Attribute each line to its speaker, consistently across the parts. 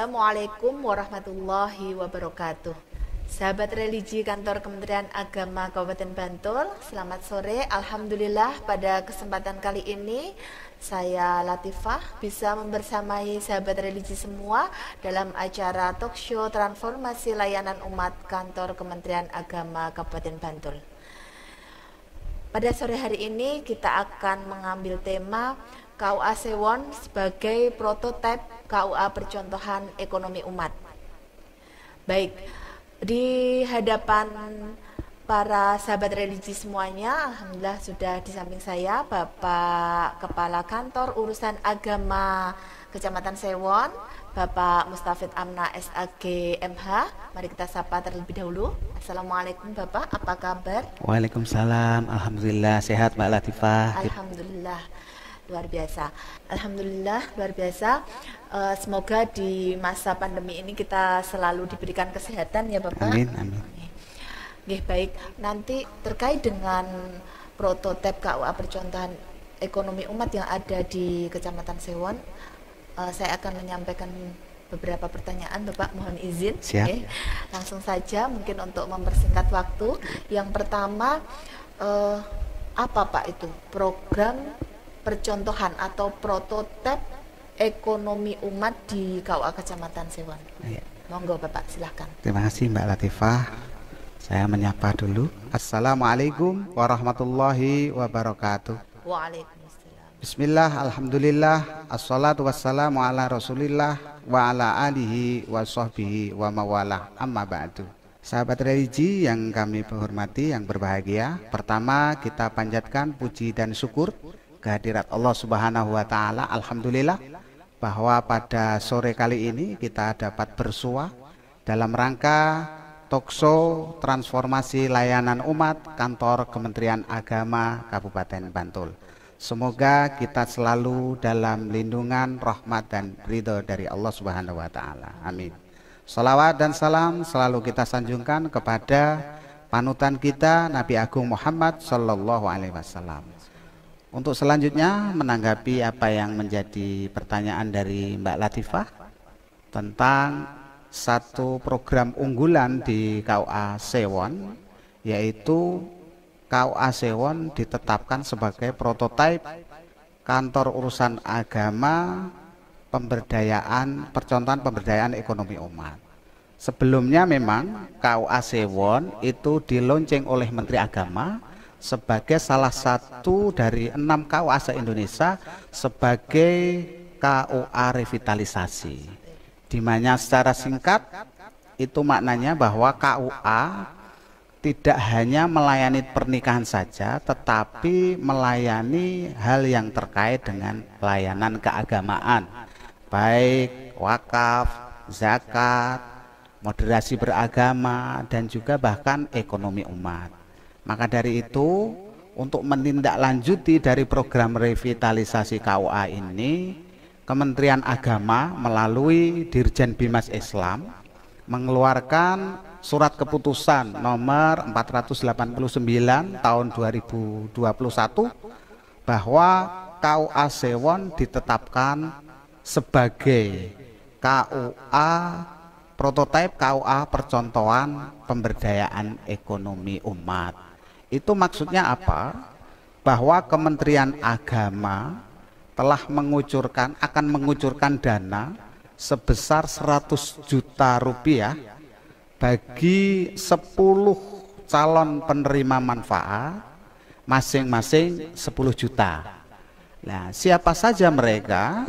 Speaker 1: Assalamualaikum warahmatullahi wabarakatuh. Sahabat religi kantor Kementerian Agama Kabupaten Bantul, selamat sore. Alhamdulillah pada kesempatan kali ini saya Latifah bisa membersamai sahabat religi semua dalam acara talk show transformasi layanan umat kantor Kementerian Agama Kabupaten Bantul. Pada sore hari ini kita akan mengambil tema KUA Sewon sebagai prototipe KUA percontohan ekonomi umat. Baik, di hadapan para sahabat religi semuanya, alhamdulillah sudah di samping saya Bapak Kepala Kantor Urusan Agama Kecamatan Sewon, Bapak Mustafid Amna SAG MH. Mari kita sapa terlebih dahulu. Assalamualaikum Bapak, apa kabar?
Speaker 2: Waalaikumsalam, Alhamdulillah sehat Mbak Latifah.
Speaker 1: Alhamdulillah luar biasa. Alhamdulillah luar biasa. Uh, semoga di masa pandemi ini kita selalu diberikan kesehatan ya Bapak.
Speaker 2: Amin, amin.
Speaker 1: Oke, baik. Nanti terkait dengan prototipe KUA percontohan ekonomi umat yang ada di Kecamatan Sewon, uh, saya akan menyampaikan beberapa pertanyaan Bapak mohon izin
Speaker 2: Siap.
Speaker 1: Oke. langsung saja mungkin untuk mempersingkat waktu yang pertama uh, apa Pak itu program percontohan atau prototipe ekonomi umat di KUA Kecamatan Sewon.
Speaker 2: Ya.
Speaker 1: Monggo Bapak silahkan.
Speaker 2: Terima kasih Mbak Latifah. Saya menyapa dulu. Assalamualaikum warahmatullahi wabarakatuh.
Speaker 1: Waalaikumsalam.
Speaker 2: Bismillah, Alhamdulillah, Assalatu wassalamu ala rasulillah wa ala alihi wa sahbihi wa mawalah amma ba'du Sahabat religi yang kami hormati, yang berbahagia Pertama kita panjatkan puji dan syukur kehadirat Allah Subhanahu wa taala. Alhamdulillah bahwa pada sore kali ini kita dapat bersua dalam rangka Tokso Transformasi Layanan Umat Kantor Kementerian Agama Kabupaten Bantul. Semoga kita selalu dalam lindungan, rahmat dan ridho dari Allah Subhanahu wa taala. Amin. Salawat dan salam selalu kita sanjungkan kepada panutan kita Nabi Agung Muhammad sallallahu alaihi wasallam. Untuk selanjutnya menanggapi apa yang menjadi pertanyaan dari Mbak Latifah tentang satu program unggulan di KUA Sewon yaitu KUA Sewon ditetapkan sebagai prototipe kantor urusan agama pemberdayaan percontohan pemberdayaan ekonomi umat. Sebelumnya memang KUA Sewon itu dilonceng oleh Menteri Agama sebagai salah satu dari enam KUA se-Indonesia sebagai KUA revitalisasi. Di mana secara singkat itu maknanya bahwa KUA tidak hanya melayani pernikahan saja, tetapi melayani hal yang terkait dengan pelayanan keagamaan, baik wakaf, zakat, moderasi beragama, dan juga bahkan ekonomi umat. Maka dari itu untuk menindaklanjuti dari program revitalisasi KUA ini Kementerian Agama melalui Dirjen Bimas Islam mengeluarkan surat keputusan nomor 489 tahun 2021 bahwa KUA Sewon ditetapkan sebagai KUA prototipe KUA percontohan pemberdayaan ekonomi umat. Itu maksudnya apa? Bahwa Kementerian Agama telah mengucurkan akan mengucurkan dana sebesar 100 juta rupiah bagi 10 calon penerima manfaat masing-masing 10 juta. Nah, siapa saja mereka?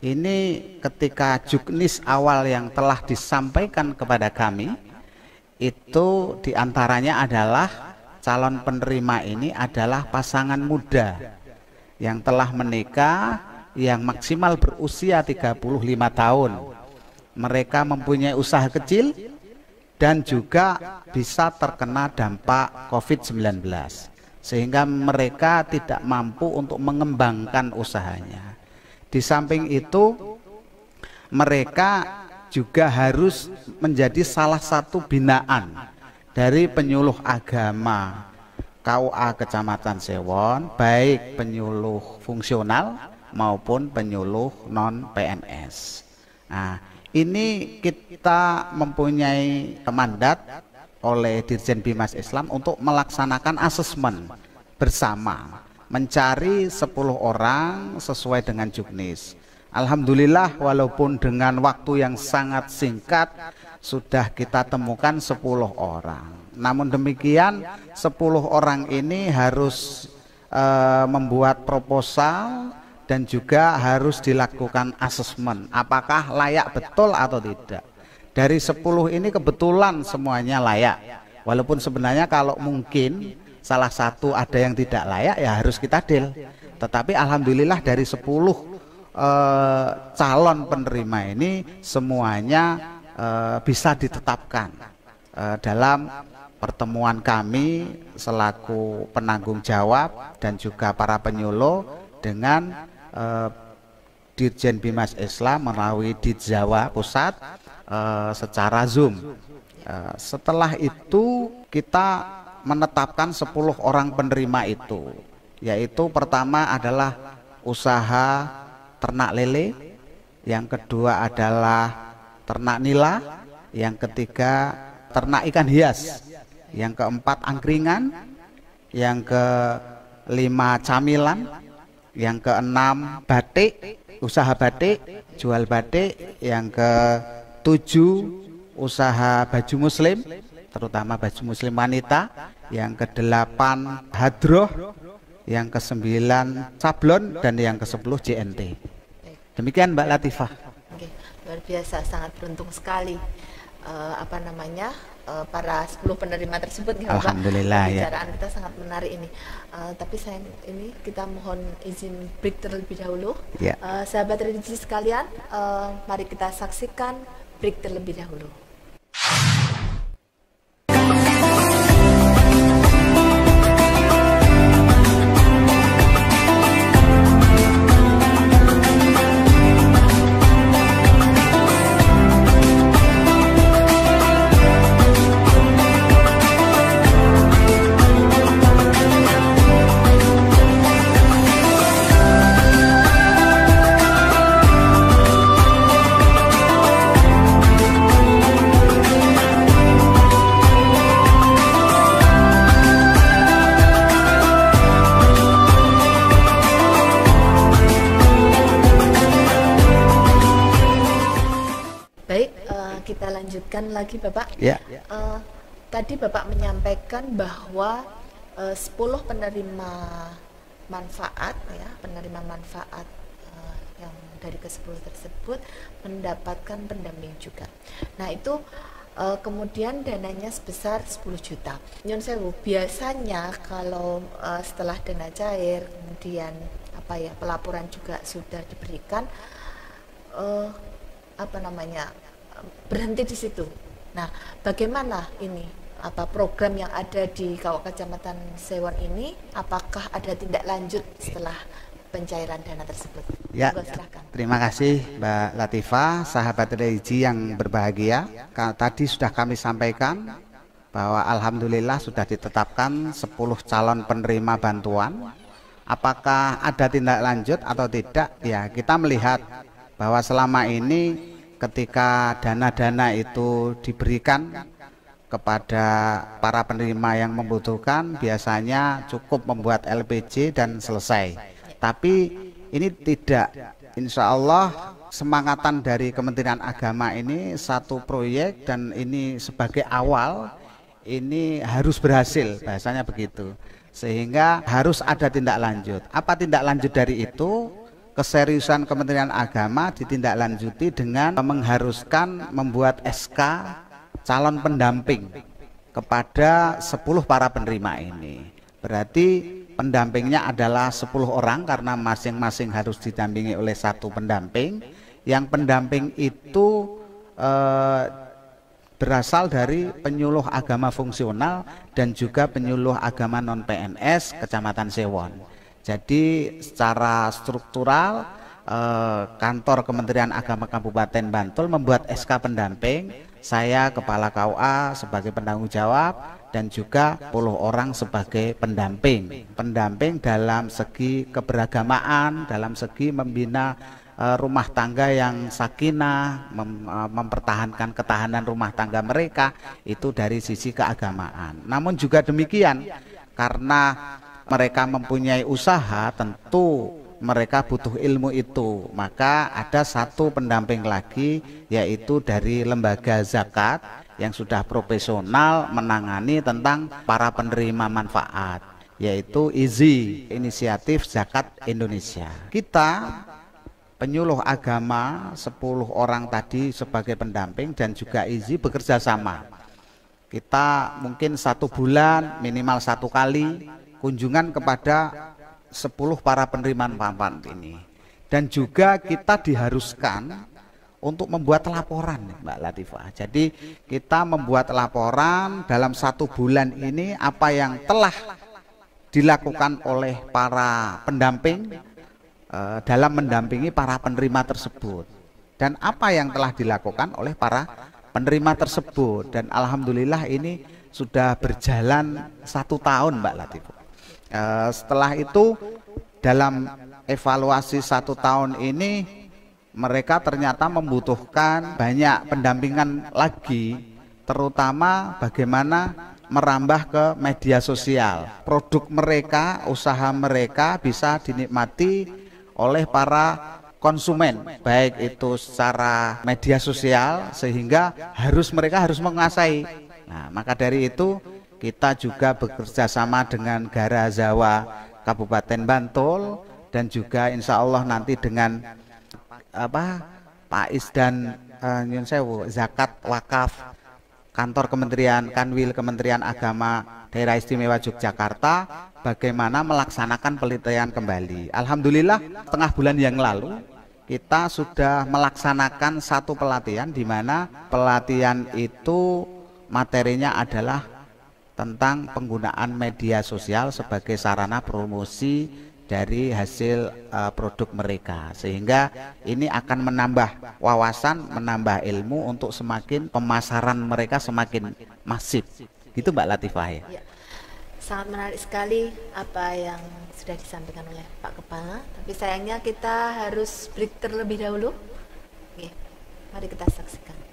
Speaker 2: Ini ketika juknis awal yang telah disampaikan kepada kami itu di antaranya adalah calon penerima ini adalah pasangan muda yang telah menikah yang maksimal berusia 35 tahun. Mereka mempunyai usaha kecil dan juga bisa terkena dampak COVID-19 sehingga mereka tidak mampu untuk mengembangkan usahanya. Di samping itu mereka juga harus menjadi salah satu binaan dari penyuluh agama KUA Kecamatan Sewon baik penyuluh fungsional maupun penyuluh non PNS. Nah, ini kita mempunyai mandat oleh Dirjen Bimas Islam untuk melaksanakan asesmen bersama mencari 10 orang sesuai dengan juknis. Alhamdulillah walaupun dengan waktu yang sangat singkat sudah kita temukan 10 orang. Namun demikian 10 orang ini harus uh, membuat proposal dan juga harus dilakukan asesmen. Apakah layak betul atau tidak? Dari 10 ini kebetulan semuanya layak. Walaupun sebenarnya kalau mungkin salah satu ada yang tidak layak ya harus kita deal. Tetapi alhamdulillah dari 10 eh, calon penerima ini semuanya eh, bisa ditetapkan eh, dalam pertemuan kami selaku penanggung jawab dan juga para penyuluh dengan uh, Dirjen Bimas Islam melalui di Jawa Pusat uh, secara Zoom. Uh, setelah itu kita menetapkan 10 orang penerima itu, yaitu pertama adalah usaha ternak lele, yang kedua adalah ternak nila, yang ketiga ternak ikan hias, yang keempat angkringan, yang kelima camilan, yang keenam batik usaha batik jual batik yang ke tujuh usaha baju muslim terutama baju muslim wanita yang kedelapan hadroh yang kesembilan sablon dan yang ke sepuluh JNT demikian Mbak Latifah
Speaker 1: luar biasa sangat beruntung sekali uh, apa namanya uh, para 10 penerima tersebut
Speaker 2: ya Alhamdulillah
Speaker 1: ya. kita sangat menarik ini. Uh, tapi saya ini kita mohon izin break terlebih dahulu. Ya. Uh, sahabat religi sekalian, uh, mari kita saksikan break terlebih dahulu. Lagi Bapak.
Speaker 2: Ya.
Speaker 1: Uh, tadi Bapak menyampaikan bahwa eh, uh, 10 penerima manfaat ya, penerima manfaat uh, yang dari ke-10 tersebut mendapatkan pendamping juga. Nah, itu uh, kemudian dananya sebesar 10 juta. Nyon sewu, biasanya kalau uh, setelah dana cair kemudian apa ya, pelaporan juga sudah diberikan uh, apa namanya berhenti di situ. Nah, bagaimana ini apa program yang ada di Kawak Kecamatan Sewon ini? Apakah ada tindak lanjut setelah pencairan dana tersebut?
Speaker 2: Ya, terima kasih Mbak Latifah, sahabat religi yang berbahagia. Tadi sudah kami sampaikan bahwa Alhamdulillah sudah ditetapkan 10 calon penerima bantuan. Apakah ada tindak lanjut atau tidak? Ya, kita melihat bahwa selama ini ketika dana-dana itu diberikan kepada para penerima yang membutuhkan biasanya cukup membuat LPG dan selesai. Tapi ini tidak. Insya Allah semangatan dari Kementerian Agama ini satu proyek dan ini sebagai awal ini harus berhasil bahasanya begitu. Sehingga harus ada tindak lanjut. Apa tindak lanjut dari itu keseriusan Kementerian Agama ditindaklanjuti dengan mengharuskan membuat SK calon pendamping kepada 10 para penerima ini. Berarti pendampingnya adalah 10 orang karena masing-masing harus didampingi oleh satu pendamping. Yang pendamping itu eh, berasal dari penyuluh agama fungsional dan juga penyuluh agama non PNS Kecamatan Sewon. Jadi secara struktural eh, kantor Kementerian Agama Kabupaten Bantul membuat SK pendamping. Saya kepala KUA sebagai penanggung jawab dan juga 10 orang sebagai pendamping. Pendamping dalam segi keberagamaan, dalam segi membina uh, rumah tangga yang sakinah, mem, uh, mempertahankan ketahanan rumah tangga mereka itu dari sisi keagamaan. Namun juga demikian karena mereka mempunyai usaha tentu mereka butuh ilmu itu. Maka ada satu pendamping lagi yaitu dari lembaga zakat yang sudah profesional menangani tentang para penerima manfaat yaitu IZI Inisiatif Zakat Indonesia. Kita penyuluh agama 10 orang tadi sebagai pendamping dan juga IZI bekerja sama. Kita mungkin satu bulan minimal satu kali kunjungan kepada 10 para penerima manfaat ini. Dan juga kita diharuskan untuk membuat laporan Mbak Latifah. Jadi kita membuat laporan dalam satu bulan ini apa yang telah dilakukan oleh para pendamping eh, dalam mendampingi para penerima tersebut. Dan apa yang telah dilakukan oleh para penerima tersebut. Dan Alhamdulillah ini sudah berjalan satu tahun Mbak Latifah Uh, setelah itu dalam evaluasi satu tahun ini mereka ternyata membutuhkan banyak pendampingan lagi terutama bagaimana merambah ke media sosial. Produk mereka usaha mereka bisa dinikmati oleh para konsumen baik itu secara media sosial sehingga harus mereka harus menguasai. Nah maka dari itu kita juga bekerja sama dengan Garazawa Kabupaten Bantul dan juga insya Allah nanti dengan apa Pak Is dan uh, Sewu zakat wakaf kantor Kementerian Kanwil Kementerian Agama Daerah Istimewa Yogyakarta bagaimana melaksanakan pelitian kembali. Alhamdulillah tengah bulan yang lalu kita sudah melaksanakan satu pelatihan di mana pelatihan itu materinya adalah tentang penggunaan media sosial sebagai sarana promosi dari hasil uh, produk mereka. Sehingga ini akan menambah wawasan menambah ilmu untuk semakin pemasaran mereka semakin masif. Gitu Mbak Latifah ya. ya
Speaker 1: sangat menarik sekali apa yang sudah disampaikan oleh Pak Kepala. Tapi sayangnya kita harus break terlebih dahulu. Oke, mari kita saksikan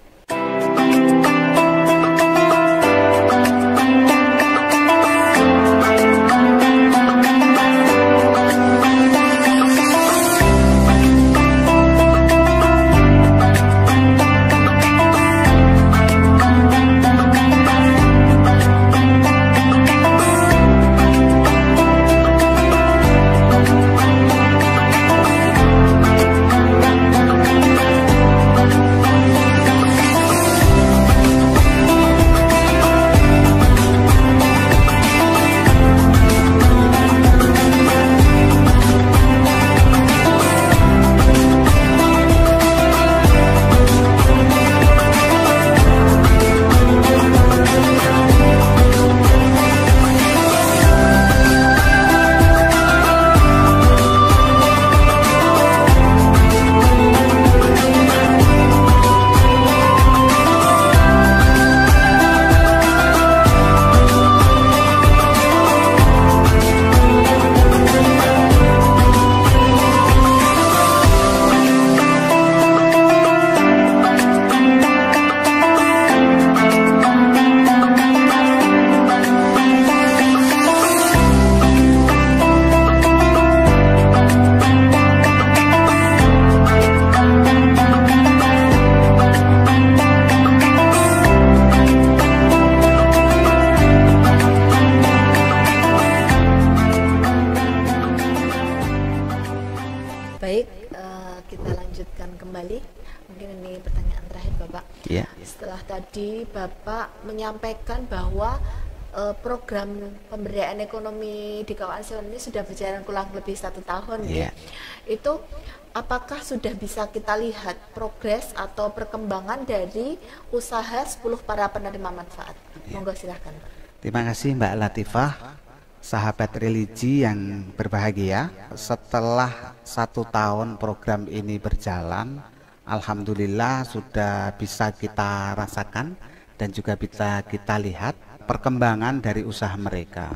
Speaker 1: program pemberdayaan ekonomi di kawasan ini sudah berjalan kurang lebih satu tahun yeah. ya. Itu apakah sudah bisa kita lihat progres atau perkembangan dari usaha 10 para penerima manfaat? Yeah. Monggo silahkan
Speaker 2: Terima kasih Mbak Latifah, sahabat religi yang berbahagia. Setelah satu tahun program ini berjalan, Alhamdulillah sudah bisa kita rasakan dan juga bisa kita lihat perkembangan dari usaha mereka.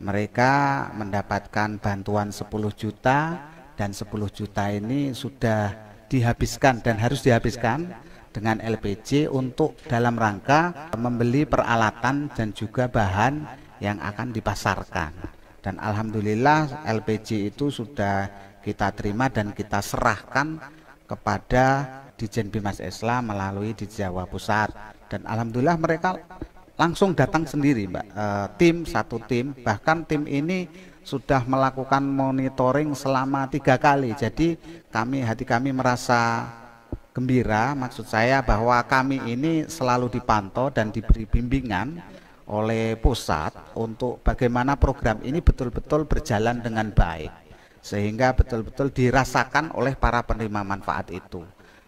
Speaker 2: Mereka mendapatkan bantuan 10 juta dan 10 juta ini sudah dihabiskan dan harus dihabiskan dengan LPG untuk dalam rangka membeli peralatan dan juga bahan yang akan dipasarkan. Dan alhamdulillah LPG itu sudah kita terima dan kita serahkan kepada Dijen Bimas Islam melalui di Jawa Pusat dan alhamdulillah mereka langsung datang sendiri Mbak. E, tim satu tim. Bahkan tim ini sudah melakukan monitoring selama tiga kali. Jadi kami hati kami merasa gembira. Maksud saya bahwa kami ini selalu dipantau dan diberi bimbingan oleh pusat untuk bagaimana program ini betul-betul berjalan dengan baik. Sehingga betul-betul dirasakan oleh para penerima manfaat itu.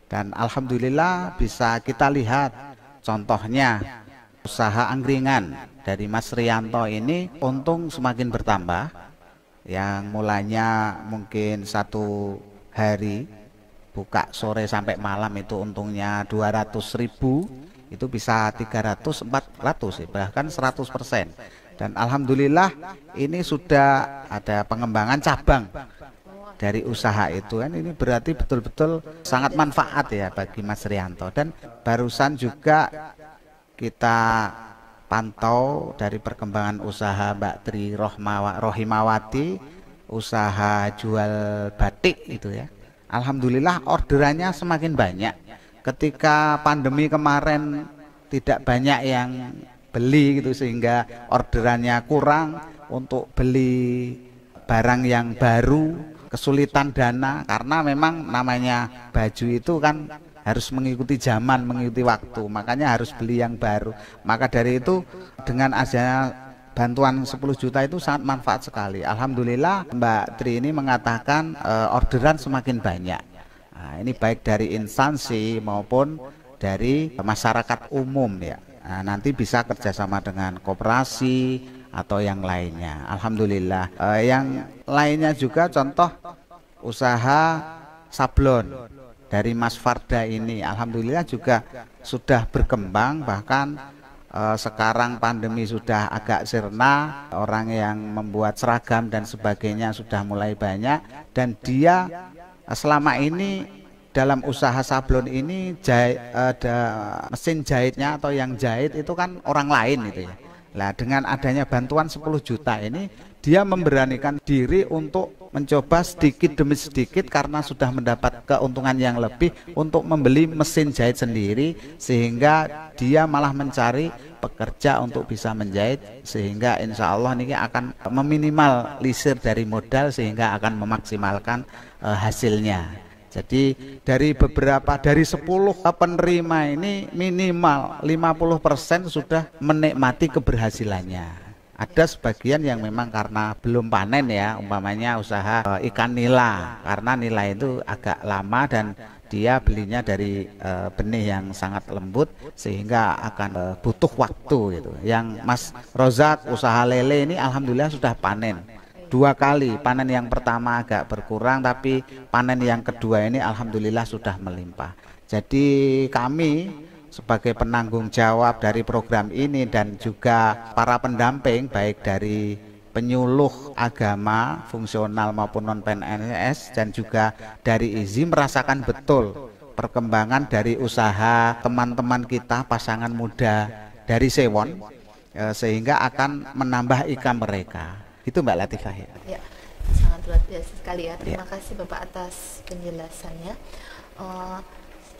Speaker 2: Dan alhamdulillah bisa kita lihat contohnya usaha angkringan dari Mas Rianto ini untung semakin bertambah. Yang mulanya mungkin satu hari buka sore sampai malam itu untungnya 200 ribu itu bisa 300 400 bahkan 100 persen. Dan alhamdulillah ini sudah ada pengembangan cabang dari usaha itu. Kan ini berarti betul-betul sangat manfaat ya bagi Mas Rianto. Dan barusan juga kita pantau dari perkembangan usaha Mbak Tri Rohmawa, Rohimawati usaha jual batik itu ya. Alhamdulillah orderannya semakin banyak. Ketika pandemi kemarin tidak banyak yang beli gitu sehingga orderannya kurang untuk beli barang yang baru kesulitan dana karena memang namanya baju itu kan harus mengikuti zaman mengikuti waktu. Makanya harus beli yang baru. Maka dari itu dengan adanya bantuan 10 juta itu sangat manfaat sekali. Alhamdulillah Mbak Tri ini mengatakan e, orderan semakin banyak. Nah, ini baik dari instansi maupun dari masyarakat umum ya. Nah, nanti bisa kerjasama dengan koperasi atau yang lainnya. Alhamdulillah. Eh, yang lainnya juga contoh usaha sablon dari Mas Farda ini. Alhamdulillah juga sudah berkembang bahkan eh, sekarang pandemi sudah agak sirna, orang yang membuat seragam dan sebagainya sudah mulai banyak dan dia eh, selama ini dalam usaha sablon ini jahit, ada mesin jahitnya atau yang jahit itu kan orang lain itu ya. Nah, dengan adanya bantuan 10 juta ini dia memberanikan diri untuk mencoba sedikit demi sedikit karena sudah mendapat keuntungan yang lebih untuk membeli mesin jahit sendiri sehingga dia malah mencari pekerja untuk bisa menjahit sehingga insya Allah ini akan meminimalisir dari modal sehingga akan memaksimalkan uh, hasilnya. Jadi dari beberapa dari 10 penerima ini minimal 50% sudah menikmati keberhasilannya. Ada sebagian yang memang karena belum panen ya, umpamanya usaha e, ikan nila. Karena nila itu agak lama dan dia belinya dari e, benih yang sangat lembut sehingga akan e, butuh waktu gitu. Yang Mas Rozak usaha lele ini alhamdulillah sudah panen. Dua kali panen yang pertama agak berkurang tapi panen yang kedua ini alhamdulillah sudah melimpah. Jadi kami sebagai penanggung jawab dari program ini dan juga para pendamping baik dari penyuluh agama fungsional maupun non PNS dan juga dari IZI merasakan betul perkembangan dari usaha teman-teman kita pasangan muda dari Sewon eh, sehingga akan menambah ikan mereka itu Mbak Latifah ya.
Speaker 1: Ya, sangat luar biasa sekali ya. Terima ya. kasih Bapak atas penjelasannya. Uh,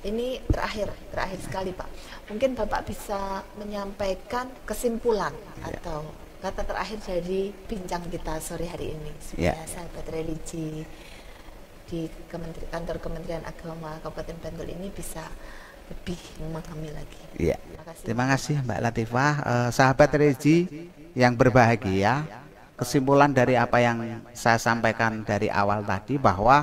Speaker 1: ini terakhir, terakhir sekali Pak. Mungkin Bapak bisa menyampaikan kesimpulan ya. atau kata terakhir dari bincang kita sore hari ini supaya ya. sahabat religi di Kementeri, kantor Kementerian Agama Kabupaten Bantul ini bisa lebih memahami lagi.
Speaker 2: Iya. Terima kasih, Terima kasih Mbak Latifah, uh, sahabat religi yang berbahagia kesimpulan dari apa yang saya sampaikan dari awal tadi bahwa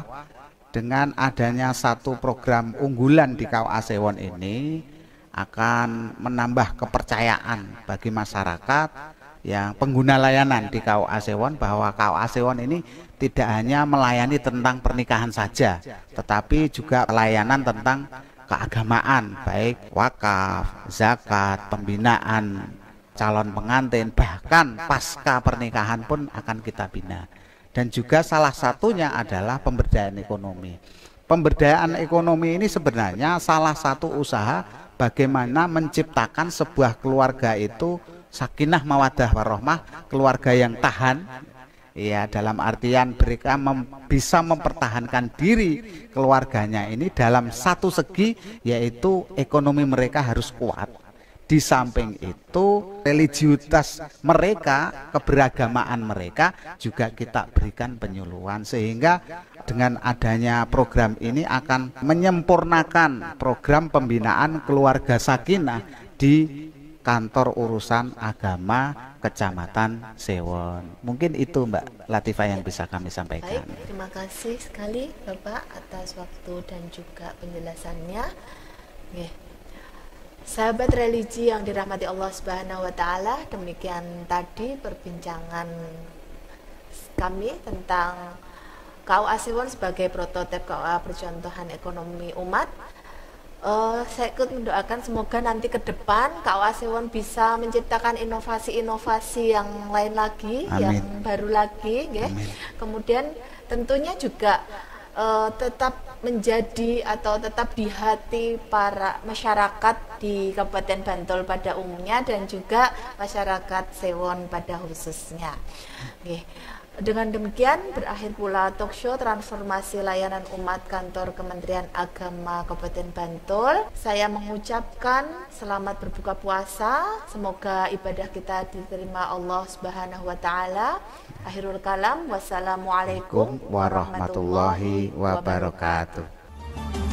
Speaker 2: dengan adanya satu program unggulan di KUA Sewon ini akan menambah kepercayaan bagi masyarakat yang pengguna layanan di KUA Sewon bahwa KUA Sewon ini tidak hanya melayani tentang pernikahan saja tetapi juga layanan tentang keagamaan baik wakaf, zakat, pembinaan calon pengantin, bahkan pasca pernikahan pun akan kita bina. Dan juga salah satunya adalah pemberdayaan ekonomi. Pemberdayaan ekonomi ini sebenarnya salah satu usaha bagaimana menciptakan sebuah keluarga itu sakinah mawadah warohmah, keluarga yang tahan, Ya, dalam artian mereka mem bisa mempertahankan diri keluarganya ini dalam satu segi yaitu ekonomi mereka harus kuat. Di samping itu religiusitas mereka, keberagamaan mereka juga kita berikan penyuluhan sehingga dengan adanya program ini akan menyempurnakan program pembinaan keluarga sakinah di kantor urusan agama Kecamatan Sewon. Mungkin itu Mbak Latifah yang bisa kami sampaikan.
Speaker 1: Baik, terima kasih sekali Bapak atas waktu dan juga penjelasannya. Oke. Sahabat religi yang dirahmati Allah Subhanahu wa taala, demikian tadi perbincangan kami tentang KUA Sewon sebagai prototip KUA percontohan ekonomi umat Uh, saya ikut mendoakan semoga nanti ke depan KUA Sewon bisa menciptakan inovasi-inovasi yang lain lagi, Amin. yang baru lagi, ya. Kemudian tentunya juga uh, tetap menjadi atau tetap di hati para masyarakat di Kabupaten Bantul pada umumnya dan juga masyarakat Sewon pada khususnya. Okay. Dengan demikian berakhir pula talk show transformasi layanan umat kantor Kementerian Agama Kabupaten Bantul. Saya mengucapkan selamat berbuka puasa. Semoga ibadah kita diterima Allah Subhanahu wa taala. Akhirul kalam. Wassalamualaikum
Speaker 2: warahmatullahi wabarakatuh.